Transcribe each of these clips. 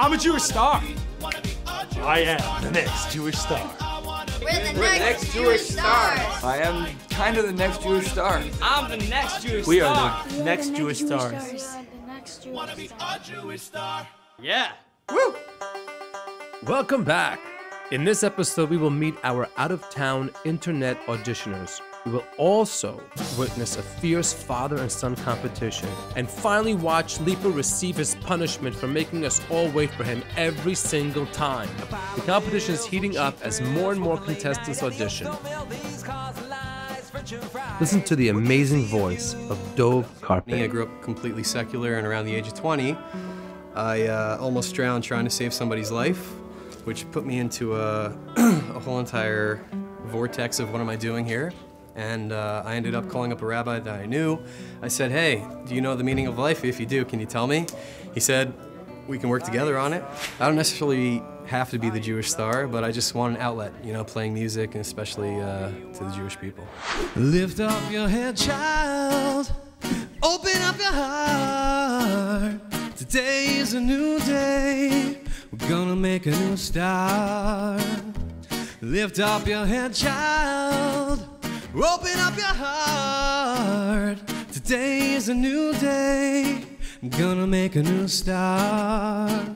I'm a Jewish star. I am the next Jewish star. We're the next, Jewish stars. I am kind of the next Jewish star. I'm the next Jewish We star. We are the next Jewish stars. Yeah. Woo! Welcome back. In this episode, we will meet our out of town internet auditioners. We will also witness a fierce father and son competition and finally watch Lipa receive his punishment for making us all wait for him every single time. The competition is heating up as more and more contestants audition. Listen to the amazing voice of Dove Me, I grew up completely secular, and around the age of 20, I uh, almost drowned trying to save somebody's life, which put me into a, a whole entire vortex of what am I doing here? And uh, I ended up calling up a rabbi that I knew. I said, Hey, do you know the meaning of life? If you do, can you tell me? He said, We can work together on it. I don't necessarily have to be the Jewish star, but I just want an outlet, you know, playing music, and especially uh, to the Jewish people. Lift up your head, child. Open up your heart. Today is a new day. We're gonna make a new start. Lift up your head, child. Open up your heart. Today is a new day. I'm gonna make a new start.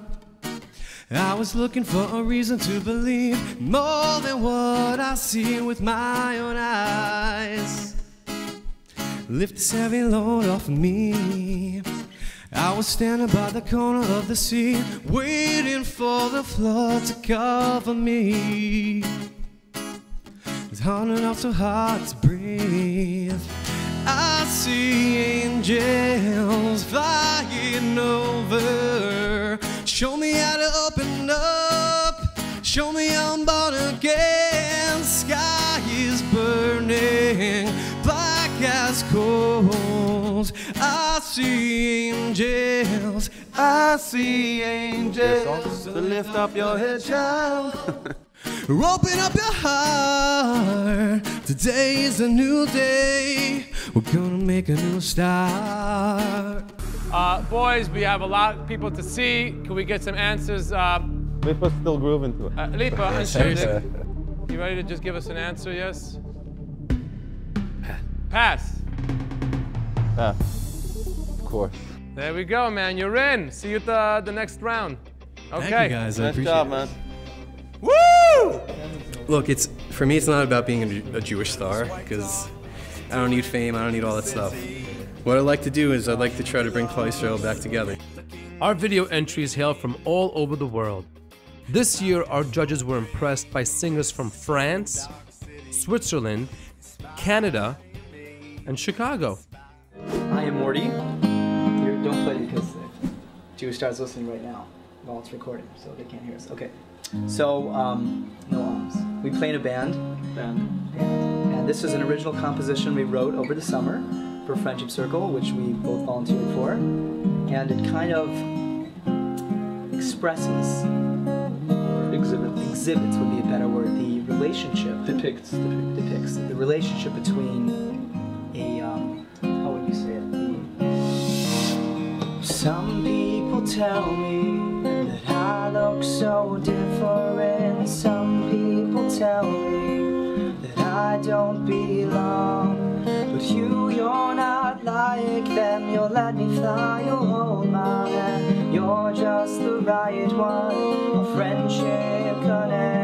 I was looking for a reason to believe more than what I see with my own eyes. Lift this heavy load off of me. I was standing by the corner of the sea, waiting for the flood to cover me. Hard enough, so hard to breathe. I see angels flying over. Show me how to open up. Show me I'm born again. Sky is burning, black as coals. I see angels. I see angels. So lift up your head, child. Open up your heart. Today is a new day. We're gonna make a new start. Uh, boys, we have a lot of people to see. Can we get some answers? Uh, Lipa's still grooving to it. uh, Lipa and Shivnik, you ready to just give us an answer? Yes? Pass. Yeah. Of course. There we go, man. You're in. See you at the, the next round. Okay. Thank you guys. I Nice appreciate job, it. man. Woo! Look, it's for me. It's not about being a, a Jewish star because I don't need fame. I don't need all that stuff. What I'd like to do is I'd like to try to bring Klal Yisrael back together. Our video entries hail from all over the world. This year, our judges were impressed by singers from France, Switzerland, Canada, and Chicago. I am Morty. Here, don't play because Jewish Star's listening right now while it's recording, so they can't hear us. Okay. So, um, no arms. We play in a band. Band. And this is an original composition we wrote over the summer for Friendship Circle, which we both volunteered for. And it kind of expresses, exhibits, exhibits would be a better word, the relationship. Depicts. Depicts the relationship between a, um, how would you say it? The, some people tell me that I look so different. Some people tell me that I don't belong. But you, you're not like them. You'll let me fly, you'll hold my hand. You're just the right one. A friendship connection.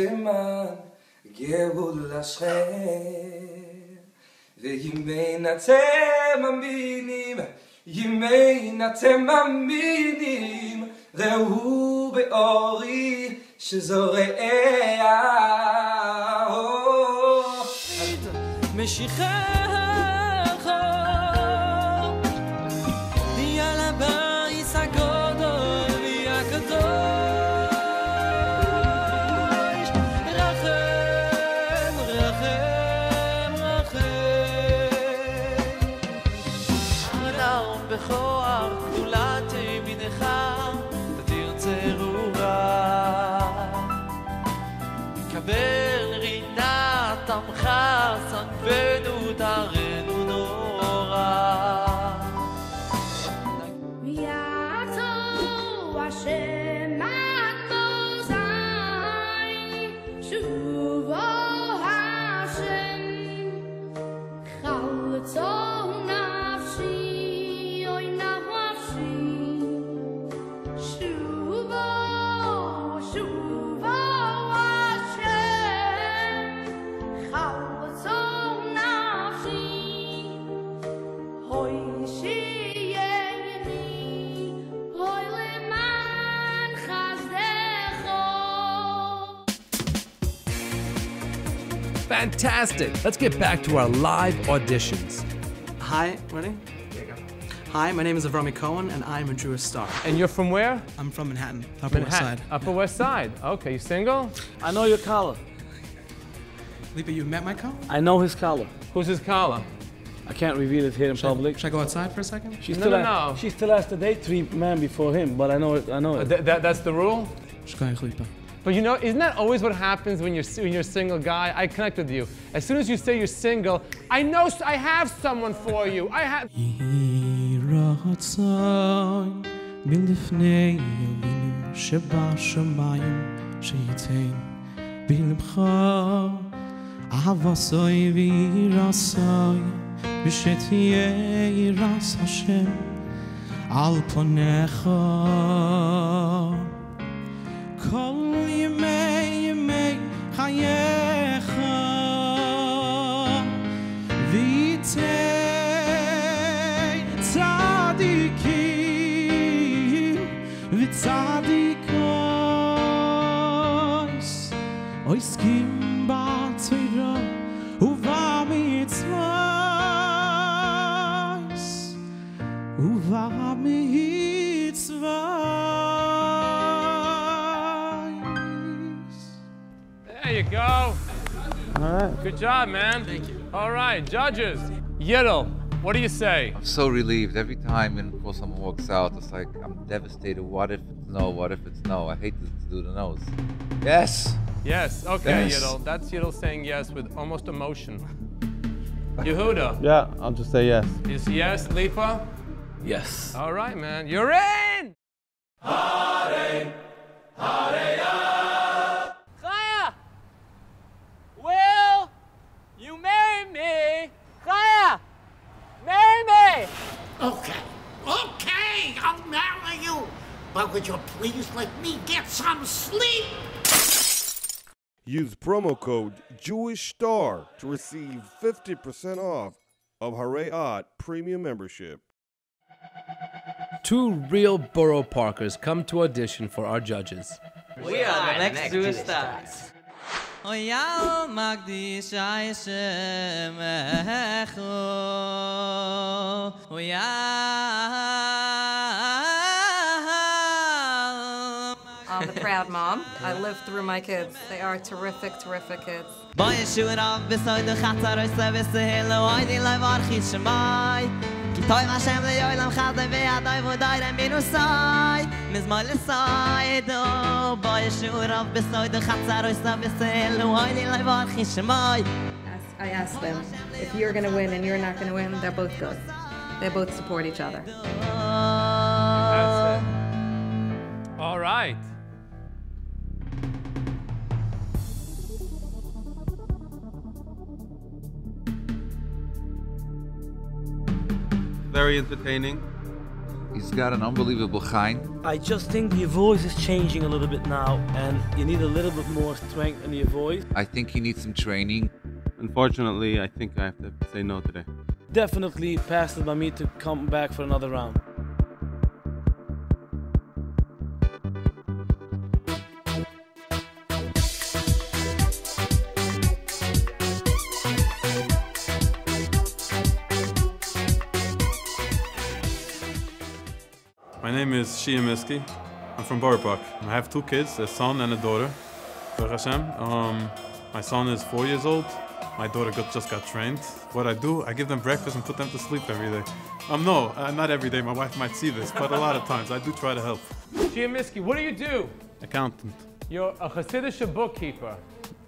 תימן, גאולה לשכם וימי נצם המינים, ימי נצם המינים, ראו באורי שזורע. משיחה Fantastic! Let's get back to our live auditions. Hi, ready? Hi, my name is Avrami Cohen, and I'm a Jewish star. And you're from where? I'm from Manhattan, Upper West Side. Upper West Side. Okay, you single? I know your collar. Lipa, you met my co? I know his collar. Who's his collar? I can't reveal it here in public. Should I go outside for a second? She No, still no, ha- no. She still has to date three men before him, but I know it. I know Uh, it. th- that, that's the rule? Shkoyach Lipa. But you know, isn't that always what happens when you're when you're a single guy? I connect with you. As soon as you say you're single, I know s- I have someone for you. I have. רצון מלפני אבינו שבשמיים שייתן בלבך אהבה סוי וירסוי ושתהיה ירס השם על פניך כל ימי ימי חייך וייתן צדיקים וצדיקויס עוסקים בתפירה right. Good job, man. Thank you. All right, judges. Yeedle, what do you say? I'm so relieved every time when before someone walks out. It's like I'm devastated. What if it's no? What if it's no? I hate to, to do the no's. Yes. Yes. Okay, Yes. Yeedle. That's Yeedle saying yes with almost emotion. Yehuda. Yeah, I'll just say yes. Is yes, Lipa? Yes. All right, man. You're in! Hare, Chaya! Will you marry me? Chaya! Marry me! Okay, okay, I'll marry you. But would you please let me get some sleep? Use promo code Jewish Star to receive 50% off of Harayat Premium Membership. Two real Borough Parkers come to audition for our judges. We are the next Jewish stars. Oyal magdish Shemecho Oyal I'm the proud mom. I live through my kids. They are terrific, terrific kids. Boy shur av besoy de khatar oy se se hele oy di loy var khit shmai ki toy ma shem le yoy lam khad ve aday vo dayre minu sai mis mal sai do boy shur av besoy de khatar oy se se hele oy di loy var khit shmai I ask them, if you're going to win and you're not going to win, they're both good. They both support each other. All right. Very entertaining. He's got an unbelievable chain. I just think your voice is changing a little bit now, and you need a little bit more strength in your voice. I think he needs some training. Unfortunately, I think I have to say no today. Definitely pass it by me to come back for another round. Name is Shia Miski. I'm from Borough Park. I have two kids, a son and a daughter. Baruch Hashem. Um, my son is four years old. My daughter got, just got trained. What I do, I give them breakfast and put them to sleep every day. Um, no, uh, not every day. My wife might see this, but a lot of times I do try to help. Shia Miski, what do you do? Accountant. You're a Hasidic bookkeeper.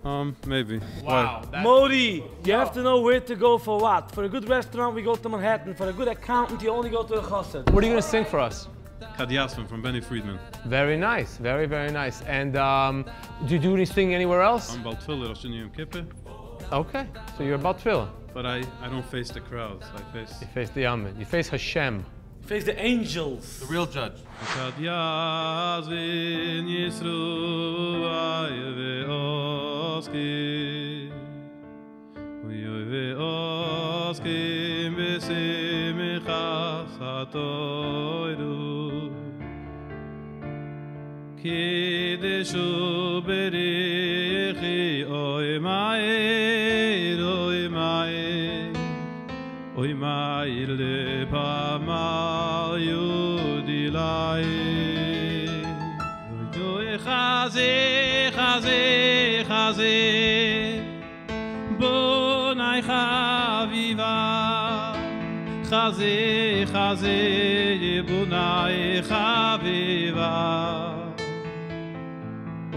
Um, maybe. Wow. Modi, you have to know where to go for what. For a good restaurant, we go to Manhattan. For a good accountant, you only go to the chassid. What are you going to sing for us? Kad Yasmin from Benny Friedman. Very nice, very, very nice. And um, do you do anything anywhere else? I'm about Twitter, Rosh Hashanah Yom Kippur. Okay, so you're about tefillah. But I, I don't face the crowds. I face You face the Amen. You face Hashem. You face the angels. the real judge. Kideshu Berichi Oy Ma'ir Oy Ma'ir Oy Ma'ir Lepamal Yudilai Oy Chaze Chaze Chaze Bonai Chaviva. Chaze Chaze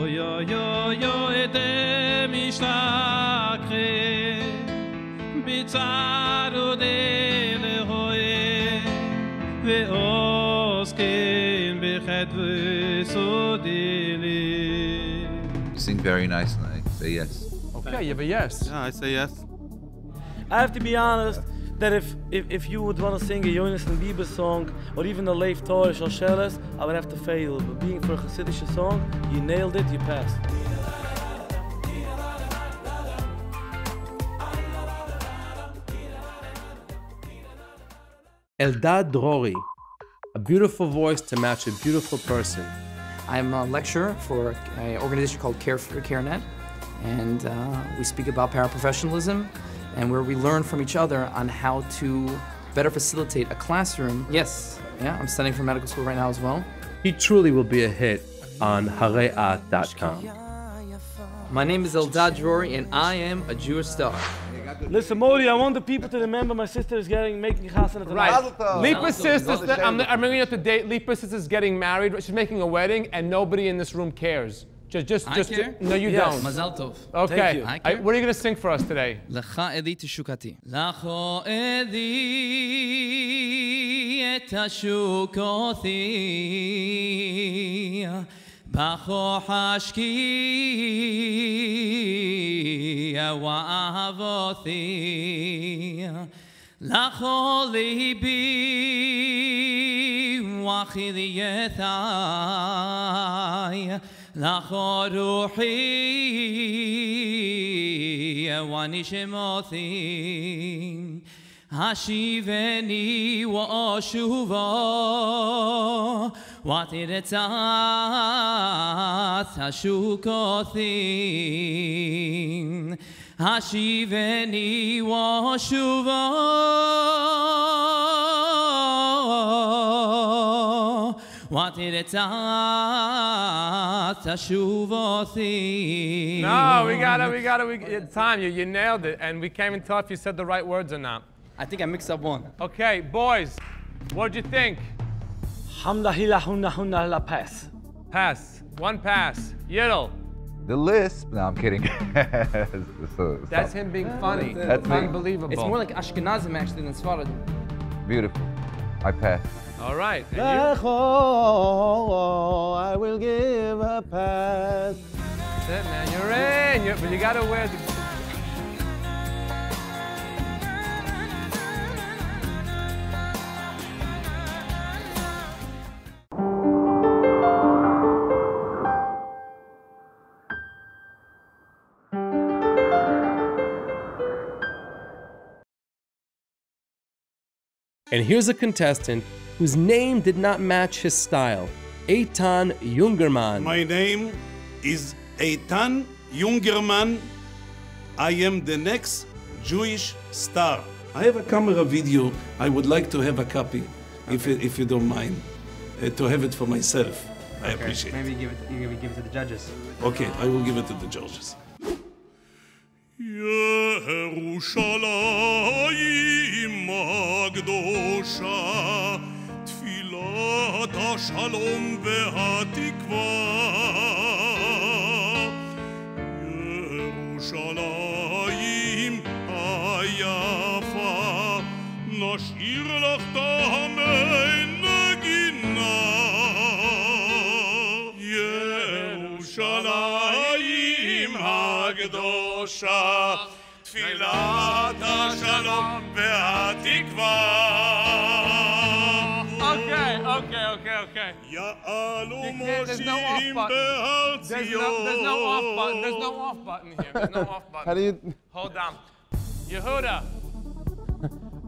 Oy oy oy oy de mishtakre bitzar de lehoye ve osken bechet vesodili You sing very nice, and say yes. Okay, you have a yes. Yeah, I say yes. I have to be honest that if if, if you would want to sing a Jonas and Bieber song or even a Lev Tahor or Sheles, I would have to fail. But being for a Hasidic song, you nailed it, you passed. Eldad Drori, a beautiful voice to match a beautiful person. I'm a lecturer for an organization called Care for CareNet, and uh, we speak about paraprofessionalism and where we learn from each other on how to better facilitate a classroom. Yes, yeah, I'm studying for medical school right now as well. He truly will be a hit on hareat.com. My name is Eldad Drori, and I am a Jewish star. Listen, Modi, I want the people to remember my sister is getting making chasana tonight. Right. Lipa's sister, I'm, I'm bringing you up to date. Lipa's sister's getting married. She's making a wedding, and nobody in this room cares. Just, just, I just. Care? No, you yes. don't. Mazal tov. Okay. You. I, what are you gonna sing for us today? L'cha'edi teshukati. L'cha'edi teshukati. Bacho hashki wa ahavothi. لخولي بي واخذي ثاي لخ روحي ونشموثي هشيفني وأشوفا واترتات هشوكوثين השיבני ושובו No, we got it, we got it. We, it's time. You, you nailed it. And we can't even tell if you said the right words or not. I think I mixed up one. Okay, boys, what'd you think? Hamdahila hunna la pass. Pass. One pass. Yeedle. The lisp. No, I'm kidding. So- That's him being funny. That's me. Unbelievable. It's more like Ashkenazim actually than Sfarad. Beautiful. I pass. All right. And you? I will give a pass. That's it, man. You're in. You're, but you got to wear the. And here's a contestant whose name did not match his style Eitan Jungerman. My name is Eitan Jungerman. I am the next Jewish star. I have a camera video. I would like to have a copy, okay. if, if you don't mind, uh, to have it for myself. I appreciate Maybe it. Maybe give it, you give it to the judges. Okay, I will give it to the judges. Yerushalayim הקדושה, תפילת השלום והתקווה. ירושלים היפה, נשאיר לך טעמי נגינה. ירושלים הקדושה, תפילת השלום והתקווה. Okay, okay, okay, okay. יעלו You can't- there's no off מושיעים button. בהר There's no, there's no off button. There's no off button here. There's no off button. How do you? Hold on. Yehuda.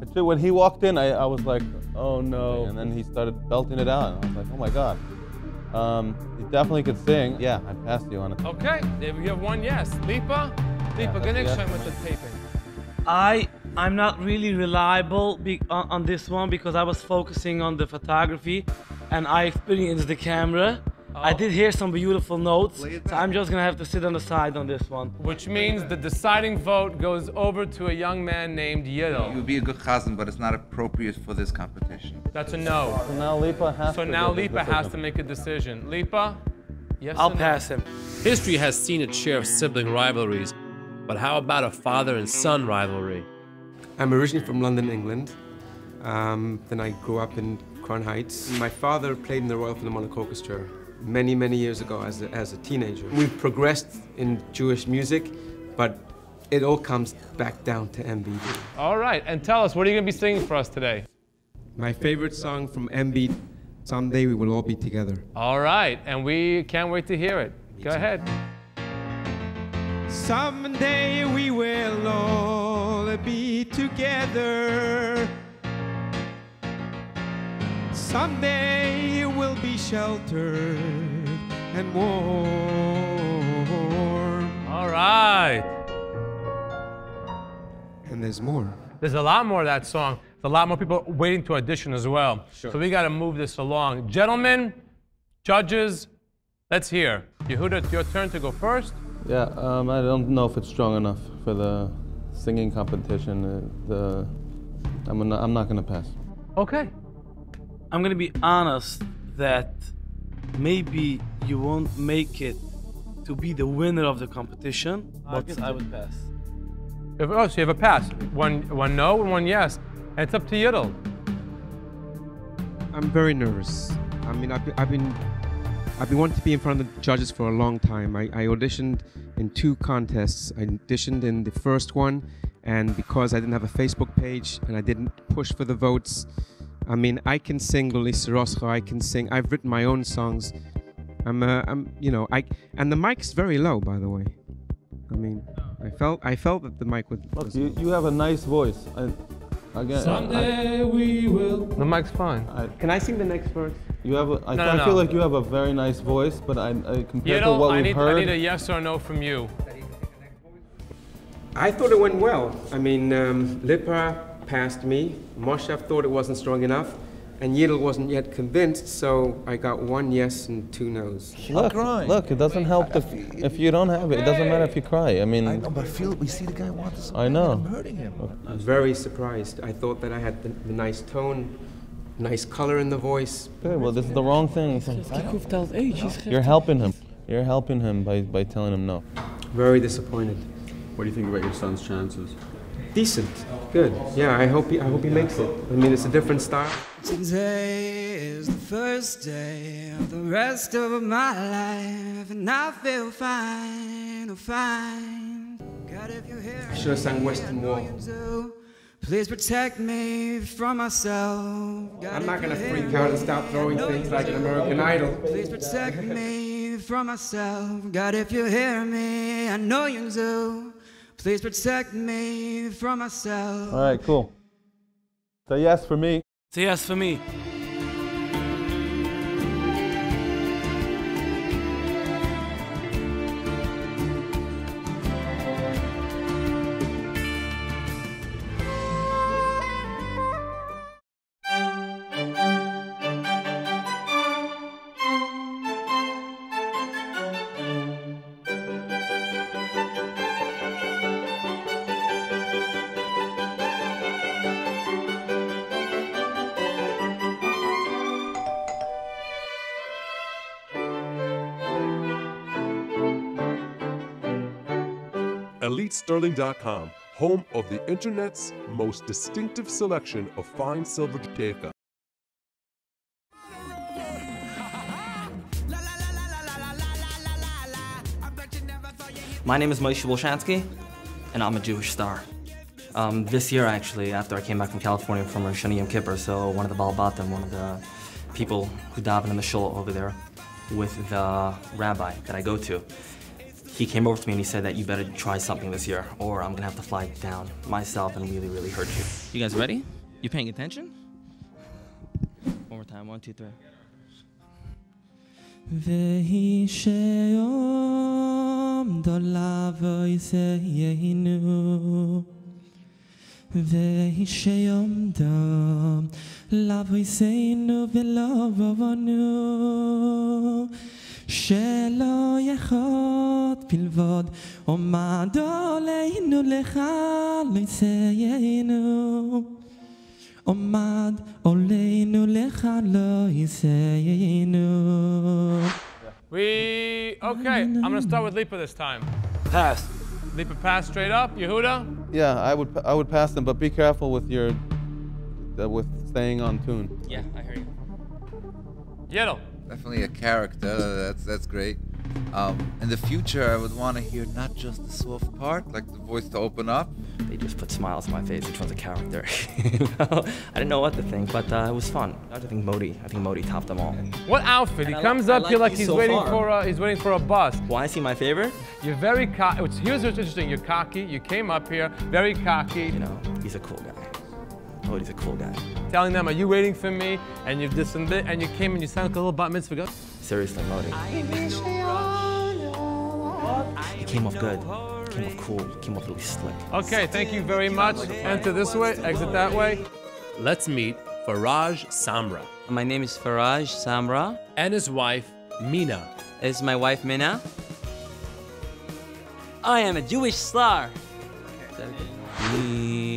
Actually, when he walked in, I, I was like, oh no. And then he started belting it out. And I was like, oh my God. Um, he definitely could sing. Yeah, I passed you on it. Okay, there we have one yes. Lipa? Lipa, that's a yes. connection with the taping. I I'm not really reliable be, on, on this one because I was focusing on the photography and I experienced the camera. I oh. did hear some beautiful notes, so I'm just gonna have to sit on the side on this one. Which means the deciding vote goes over to a young man named Yeedle. You would be a good chazan, but it's not appropriate for this competition. That's a no. So now Lipa has So to now make a Lipa has decision. to make a decision. Lipa? Yes I'll or no? pass him. History has seen its share of sibling rivalries, but how about a father and son rivalry? I'm originally from London, England. Um, then I grew up in Crown Heights. My father played in the Royal Philharmonic Orchestra many, many years ago as a, as a teenager. We've progressed in Jewish music, but it all comes back down to MBD. All right, and tell us, what are you going to be singing for us today? My favorite song from MBD, Someday We Will All Be Together. All right, and we can't wait to hear it. Go ahead. Someday we will all be together. Someday we'll be sheltered and warm. All right. And there's more. There's a lot more of that song. There's a lot more people waiting to audition as well. Sure. So we got to move this along. Gentlemen, judges, let's hear. Yehuda, it's your turn to go first. Yeah, um, I don't know if it's strong enough for the singing competition. Uh, the I'm not, I'm not gonna pass. Okay. I'm gonna be honest that maybe you won't make it to be the winner of the competition, but I would pass. If, oh, so you have a pass. One, one no and one yes. And it's up to Yeedle. I'm very nervous. I mean, I've been, I've been, I've been wanting to be in front of the judges for a long time. I, I auditioned in two contests. I auditioned in the first one, and because I didn't have a Facebook page and I didn't push for the votes, I mean, I can sing Lolisa Roscho. I can sing. I've written my own songs. I'm, uh, I'm, you know, I, and the mic's very low, by the way. I mean, I felt, I felt that the mic would. Look, you, you have a nice voice. I, again, Someday we will. The mic's fine. I, Can I sing the next verse? you have. A, I, No, no, I no. feel like you have a very nice voice, but I, I compared to what I we've need, heard. I need a yes or no from you. I thought it went well. I mean, um, Lipa passed me. Moshav thought it wasn't strong enough. And Yeedle wasn't yet convinced, so I got one yes and two no's. Look, look, it doesn't help if, if you don't have it. It doesn't matter if you cry. I mean, I know, but feel we see the guy wants I know. I'm hurting him. I'm very surprised. I thought that I had the, the nice tone, nice color in the voice. Okay, well, this is the wrong thing. You're helping him. You're helping him by, by telling him no. Very disappointed. What do you think about your son's chances? Decent, good. Yeah, I hope he, I hope he makes it. I mean, it's a different style. Today is the first day of the rest of my life, and I feel fine, oh fine. God, if you hear I should have sang Western Wall. please protect me from myself. God, I'm not gonna freak out and stop throwing things like an. American Idol. Please protect me from myself. God, if you hear me, I know you do. Please protect me from myself. All right, cool. So yes for me. It's a yes for me. EliteSterling.com, home of the internet's most distinctive selection of fine silver Judaica. My name is Moshe Bolshansky, and I'm a Jewish star. Um, this year, actually, after I came back from California from Rosh Yom Kippur, so one of the Balbatim, one of the people who daven in the shul over there with the rabbi that I go to, he came over to me and he said that you better try something this year, or I'm gonna have to fly down myself and really, really hurt you. You guys ready? You paying attention? One more time, one, two, three. ויהי שיעמדו לאבויסנו ויהי שיעמדו לאבויסנו ולאבונו שלא פלבוד, עומד We, okay, I'm gonna start with Lipa this time. Pass. Lipa pass straight up, Yehuda? Yeah, I would, I would pass them, but be careful with your, uh, with staying on tune. Yeah, I hear you. Yeedle. Definitely a character. That's that's great. Um, in the future, I would want to hear not just the soft part, like the voice to open up. They just put smiles on my face. Each one's a character. you know? I didn't know what to think, but uh, it was fun. I think Modi. I think Modi topped them all. What outfit? He I comes li- I up here like like he's so waiting far. for a, he's waiting for a bus. Why is he my favorite? You're very cocky. Here's what's interesting. You're cocky. You came up here very cocky. You know, he's a cool guy. Modi's a cool guy. Telling them, "Are you waiting for me?" And you've this and and you came and you sound like a little bat mitzvah. Go. Seriously, Modi. He came off good. Came off cool. Came off really slick. Okay, thank you very much. Enter this way, exit that way. Let's meet Faraj Samra. My name is Faraj Samra. And his wife, Mina. Is my wife, Mina. I am a Jewish star. אם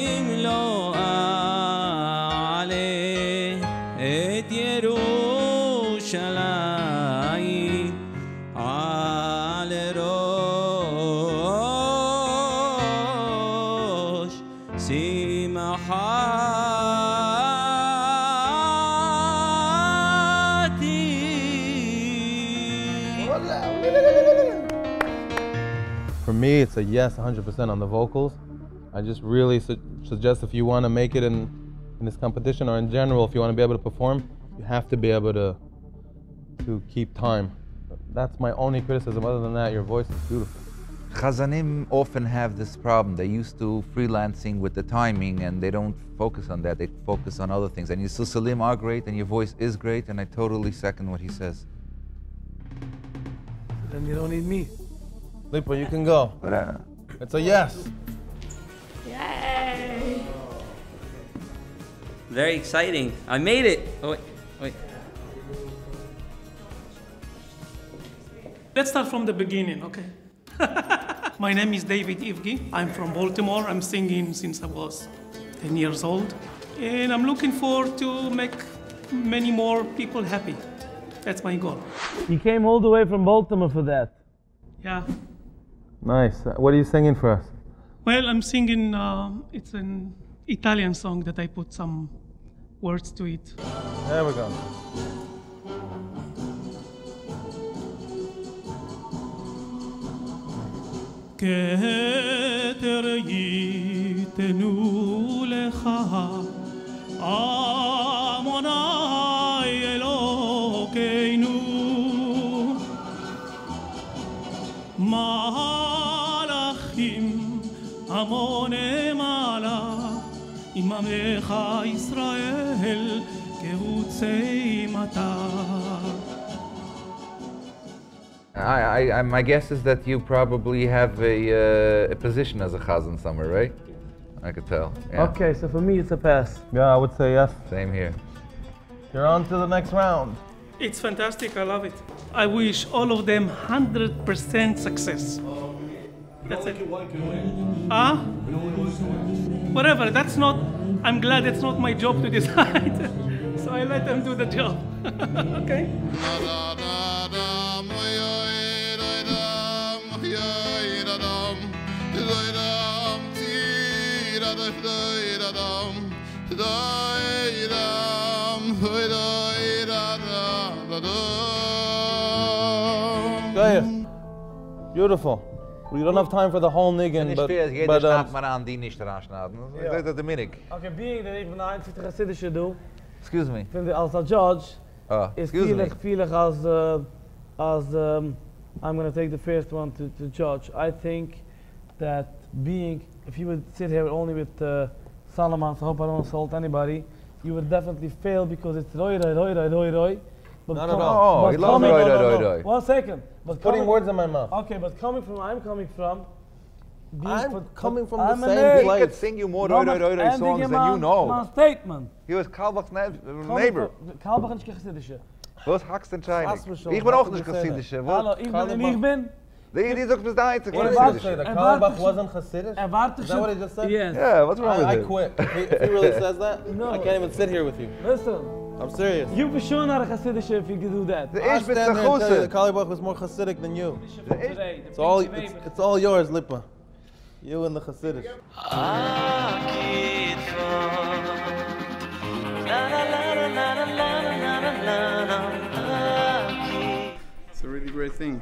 me, it's a yes 100% on the vocals. I just really su- suggest if you want to make it in, in this competition or in general, if you want to be able to perform, you have to be able to to keep time. That's my only criticism. Other than that, your voice is beautiful. Chazanim often have this problem. They're used to freelancing with the timing and they don't focus on that. They focus on other things. And your Salim are great and your voice is great, and I totally second what he says. Then you don't need me. Lipa, you can go. It's a yes. Yay! Very exciting. I made it. Oh, wait, wait. Let's start from the beginning, okay? My name is David Ivgi. I'm from Baltimore. I'm singing since I was 10 years old. And I'm looking forward to make many more people happy. That's my goal. He came all the way from Baltimore for that. Yeah. Nice. What are you singing for us? Well, I'm singing, uh, it's an Italian song that I put some words to it. There we go. המוני מעלה עם עמך ישראל כרוצי מטר I, I, I, my guess is that you probably have a, uh, a position as a chazan somewhere, right? I could tell. Yeah. Okay, so for me it's a pass. Yeah, I would say yes. Same here. You're on to the next round. It's fantastic. I love it. I wish all of them 100% success. That's it. Huh? Whatever. That's not. I'm glad it's not my job to decide. so I let them do the job. okay? Go ahead. Beautiful. We don't have time for the whole niggin, Nicht but, fair, jeder but um, schnappt man an, die nicht anschnappen. Ja. Das ist der Minig. Okay, being that ik ben de einzige Hasidische doe, Excuse me. vind ik als een judge, Oh, is excuse me. vielig, vielig als, uh, als um, I'm going to take the first one to, to judge. I think that being, if you would sit here only with uh, Solomon, so I hope I don't insult anybody, you would definitely fail because it's roi roi roi roi roi roi. But Not at all. but Oh, he loves coming- roi, no, roi, no, roi, no. roi. One second. But Putting coming- words in my mouth. Okay, but coming from where I'm coming from, being I'm put- coming from the I'm a same nerd. place. He could sing you more No, Roi but Roi Roi Roi ending songs than you know. My statement. He was Carlebach's ne- neighbor. Carlebach ist kein Chassidische. Was hackst denn Scheinig? Lass mich schon, Ich bin was auch du nicht gesagt hast. Chassidische. Hallo, ich bin, und ich bin. Die, die sagt, du bist der Einzige What did he Chassidische. say? That Carlebach wasn't Hasidic? Er Is that what he just said? Yes. Yeah, what's wrong I, with I it? quit. If he, if he really says that, No. I can't even sit here with you. Listen, I'm serious. you be sure not a Chassidische if you could do that. The stand there and tell you that Carlebach was more Hasidic than you. Today, It's all, it's, it's all yours, Lipa. You and the Hasidic. It's a really great thing.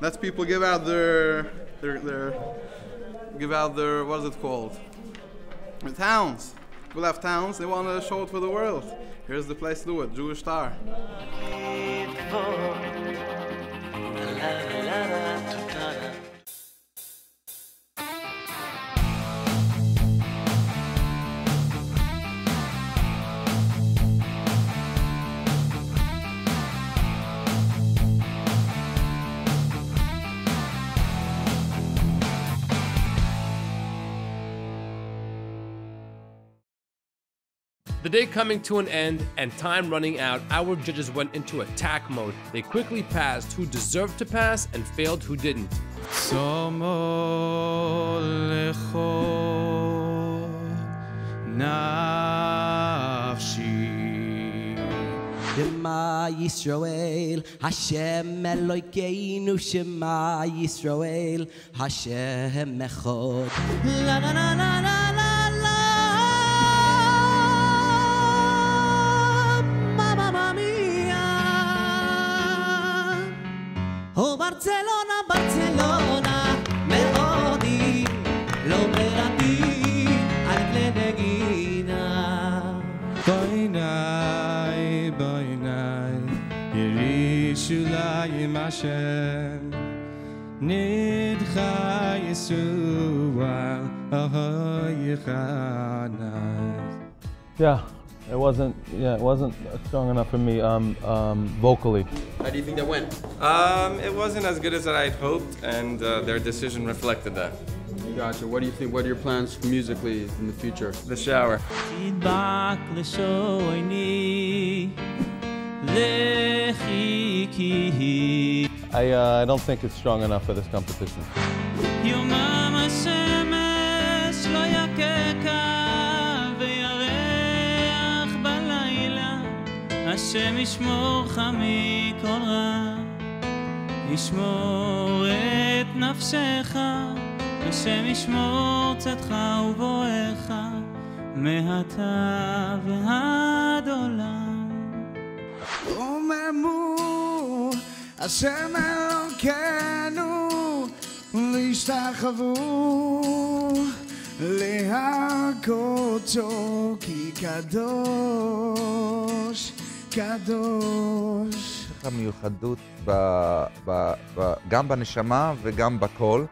Lets people give out their their their give out their what is it called? Their towns. People have towns. They want to show it for the world. Here's the place it. Jewish Star. The day coming to an end and time running out, our judges went into attack mode. They quickly passed who deserved to pass and failed who didn't. Somo lecho nafshi Shema Yisrael, Hashem Elokeinu, Shema Yisrael, Hashem Echad. La la la la la la Oh Barcelona, Barcelona, me odi, lo merati, al plenegina. Boinai, boinai Yerushalayim Hashem. Nidcha Yisrael Ahoy Yechanai Yeah, it wasn't, yeah, it wasn't strong enough for me um, um, vocally. How do you think that went? Um, it wasn't as good as i'd hoped, and uh, their decision reflected that. Gotcha. What do you think? What are your plans musically in the future? The shower. I, uh, I don't think it's strong enough for this competition. השם ישמורך מכל רע ישמור את נפשך השם ישמור צאתך ובואך מעתה ועד עולם. וממו השם אלוקינו לי ישתחוו להכותו כי קדוש, קדוש. יש לך מיוחדות ב, ב, ב, גם בנשמה וגם בקול.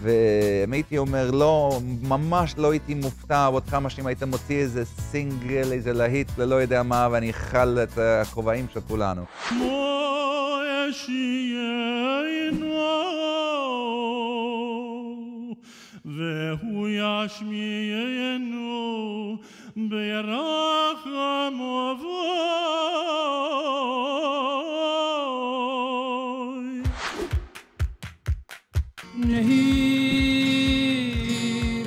ואם הייתי אומר לא, ממש לא הייתי מופתע עוד כמה שנים היית מוציא איזה סינגל, איזה להיט ולא יודע מה, ואני אכל את הכובעים של כולנו. והוא ישמיענו ברחם אבוי. נהי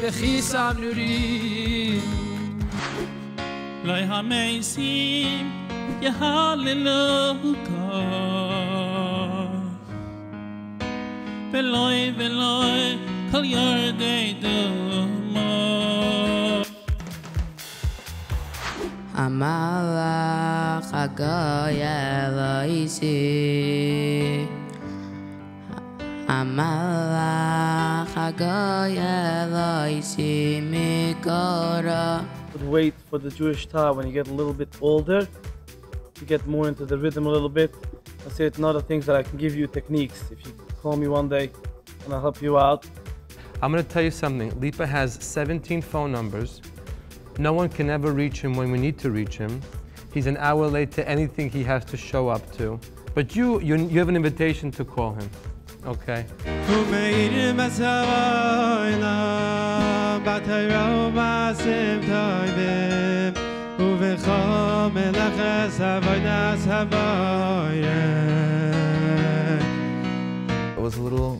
בכיס הנורים, לי המעשים יהללו כך. ולוי ולוי Kal yardeydumo Amalach agoy Eloisi Amalach agoy Eloisi Mikora would wait for the Jewish Torah when you get a little bit older to get more into the rhythm a little bit. I say it's another things that I can give you techniques if you call me one day and I'll help you out. I'm gonna tell you something. Lipa has 17 phone numbers. No one can ever reach him when we need to reach him. He's an hour late to anything he has to show up to. But you, you, you have an invitation to call him, okay? It was a little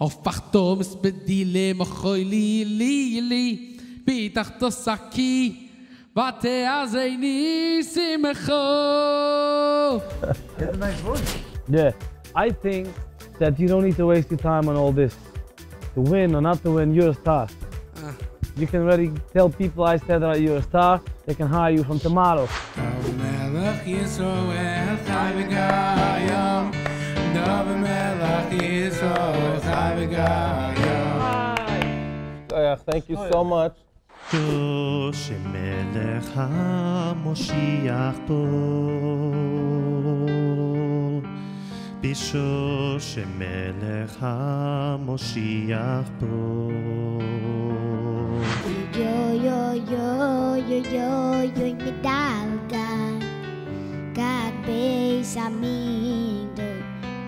Auf Bachtoms bedile mochoili lili Bitach tosaki Vate azeini simecho It's a nice voice. Yeah, I think that you don't need to waste your time on all this. To win or not to win, you're a star. Uh. You can already tell people I said that you're a star. They can hire you from tomorrow. Israel, ישראל חי וגאיום, דוב מלך ישראל חי וגאיום. Thank you so much. דו שמלך המושיח פה בישו שמלך המושיח פה Yo yo yo yo yo yo medalga God base amin de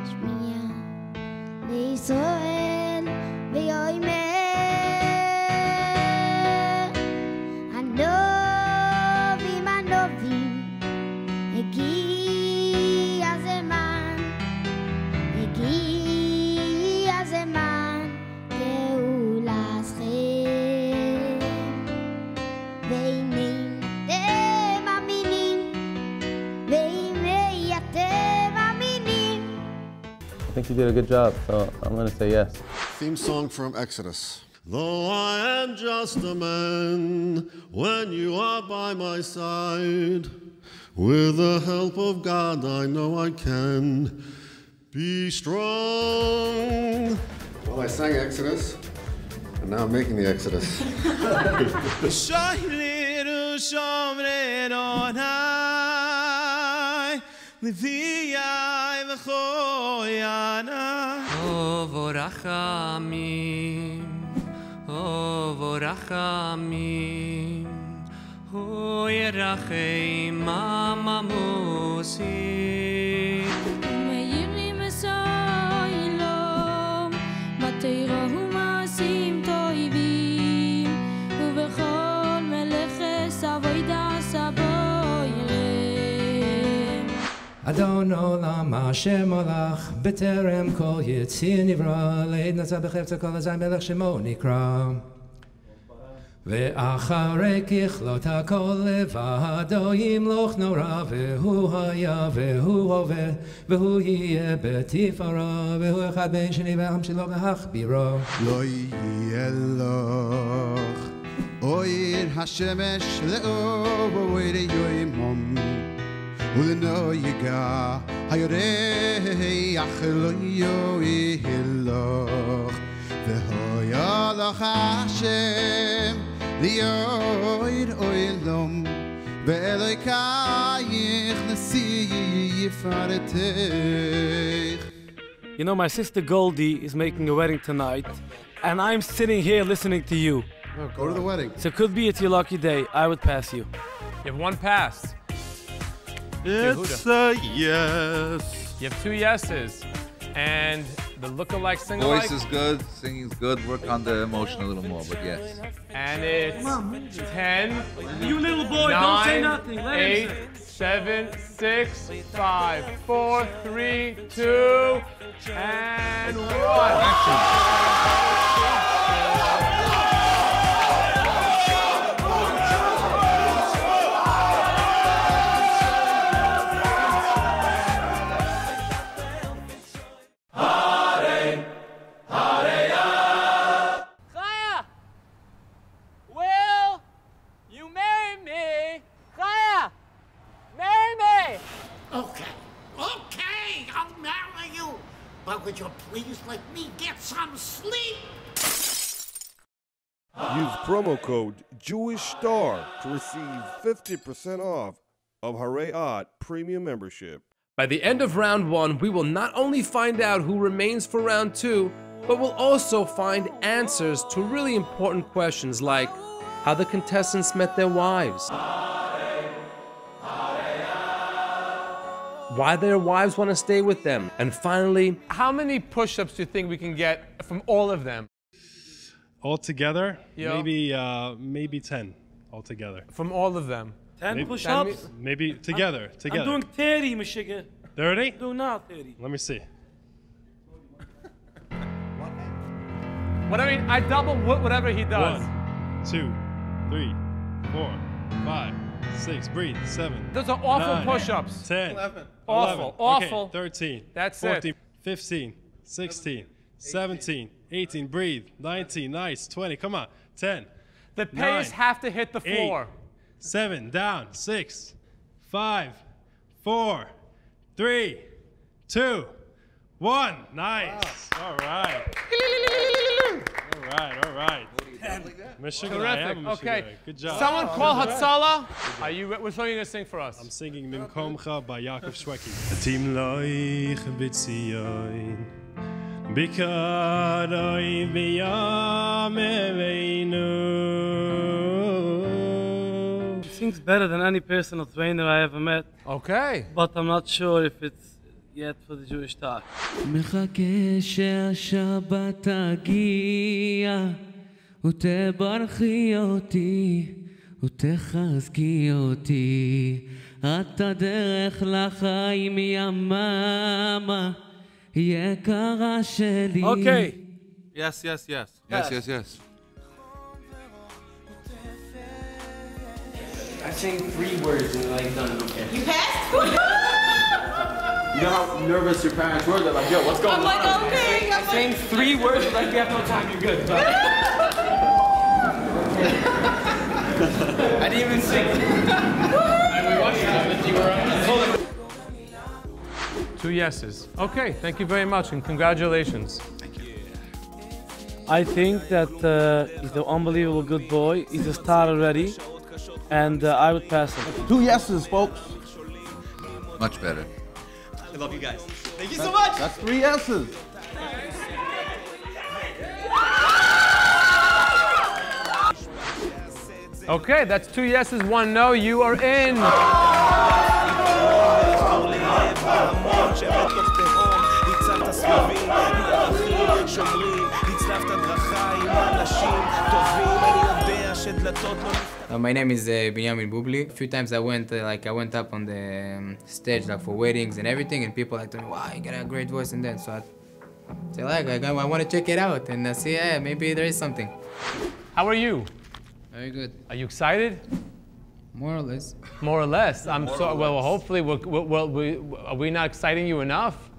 smia I think you did a good job, so I'm going to say yes. Theme song from Exodus. Though I am just a man, when you are by my side, with the help of God, I know I can be strong. Well, I sang Exodus, and now I'm making the Exodus. Nivia ve khoyana O vorachamim O vorachamim O yerachei mama musi. Me מסוי לו, soy lo אדון עולם העולם אשר מלך בטרם כל יציר נברא לעד נצא בחפץ כל הזין מלך שמו נקרא ואחרי ככלות הכל לבדו ימלוך נורא והוא היה והוא הווה והוא יהיה בתפארה והוא אחד בין שני והעם שלו להכבירו לא יהיה לך אויר השמש לאור ואויר יומם ולנו יגע הירח לא יהיה לך והויה לך השם ליאויר אוילום ואלוהיקייך נשיא יפרתך You know, my sister Goldie is making a wedding tonight, and I'm sitting here listening to you. Go to the wedding. So it could be it's your lucky day. I would pass you. You have one pass. It's a yes. You have two yeses. And the look-alike sing-alike. Voice is good, singing is good. Work on the emotion a little more, but yes. And it's 10. You little boy, don't say nothing. Let eight, seven, six, five, four, three, two, and one. Would you please let me get some sleep? Use promo code Jewish Star to receive 50% off of Hooray Harayat Premium Membership. By the end of round one, we will not only find out who remains for round two, but we'll also find answers to really important questions like how the contestants met their wives, why their wives want to stay with them, and finally, how many push ups do you think we can get from all of them? all together? maybe uh, maybe 10 altogether. From all of them? 10 maybe, push-ups? Maybe together, I'm, together. I'm doing 30, Michigan. 30? Do not 30. Let me see. whatever, he, I double whatever he does. One, two, three, four, five, six, breathe, seven. Those are awful push-ups. 10, 11 awful, 11, awful. Okay, 13, That's 14, it. 15, 16, 17, 18, breathe, 19, nice, 20, come on, 10. The pace have to hit the floor. Eight, seven, down, six, five, four, three, two, one. Nice. Wow. All right. all right, all right. Michigan. Michigan. Terrific. Michigan. Okay. Good job. Someone call Hatsala. Are you What song are you gonna sing for us? I'm singing Mimkomcha by Yaakov Shwekey. team loich b'tzion Bikaroi b'yam eveinu He sings better than any personal trainer I ever met. Okay. But I'm not sure if it's yet for the Jewish talk. ותברכי אותי ותחזקי אותי את הדרך לחיים יממה יקרה שלי Okay. Yes, yes, yes. Yes, yes, yes. I sang three words and like done. Okay. You passed? You know how nervous your parents were? They're like, yo, what's going I'm like, on? okay, I I'm sang three words, like, you have no time, you're good. I didn't even sing. we watched it, you were on Two yeses. Okay. Thank you very much and congratulations. Thank you. I think that uh, he's an unbelievable good boy. He's a star already. And uh, I would pass him. Two yeses, folks. Much better. I love you guys. Thank you so much. That's three yeses. Okay, that's two yeses, one no. You are in. Uh, my name is uh, Binyamin Bubli. A few times I went, uh, like I went up on the um, stage, like for weddings and everything, and people like told me, "Wow, you got a great voice and that." So I, like, I, I want to check it out and uh, see, yeah, maybe there is something. How are you? Very good. Are you excited? More or less. More or less. I'm so well. Hopefully, we're, we're, we are we not exciting you enough?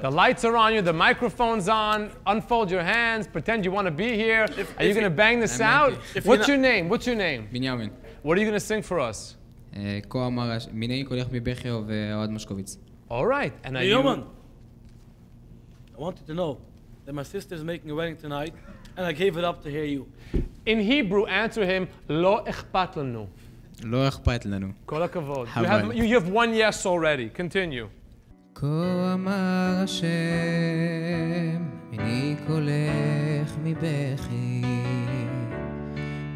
The lights are on you. The microphone's on. Unfold your hands. Pretend you want to be here. are you if gonna you- bang this I'm out? okay. If What's you're your name? What's your name? Binyamin. What are you gonna sing for us? Uh, כה אמר הש... מיני קולך מבכר ואוהד מושקוביץ. All right. And are Hey, you? Yoman, I wanted to know that my sister's making a wedding tonight, and I gave it up to hear you. In Hebrew, answer him. Lo echpat lanu. לא אכפת לנו. Kol hakavod. You חבל. have, you, you have one yes already. Continue. כה אמר השם, מיני קולך מבכי,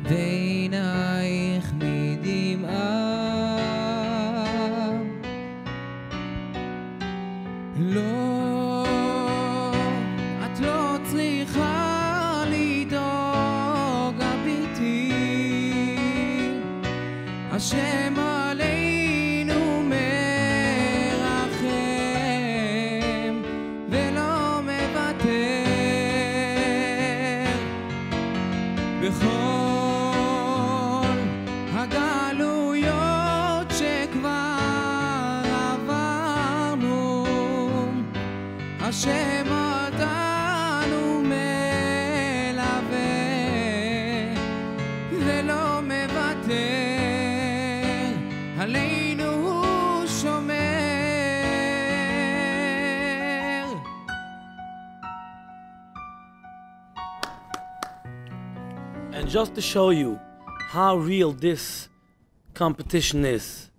ועינייך מדמעה. לא, השם just to show you how real this competition is,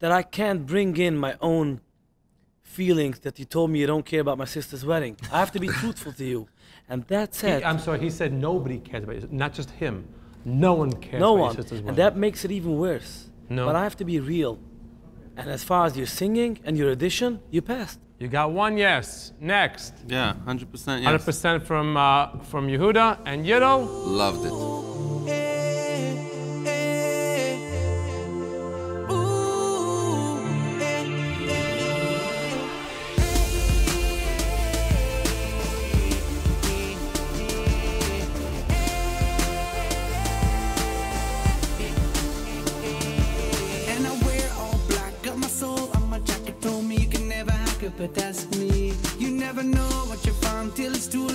that I can't bring in my own feelings that you told me you don't care about my sister's wedding. I have to be truthful to you. And that He- said, I'm sorry. He said nobody cares about you. Not just him. No one cares no about one. your sister's And that makes it even worse. No. But I have to be real. And as far as your singing and your audition, you passed. You got one yes. Next. Yeah, 100% yes. 100% from uh, from Yehuda and Yeedle. Loved it. But that's me. You never know what you found till it's too